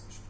social